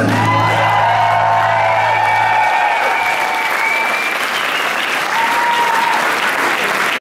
Listen.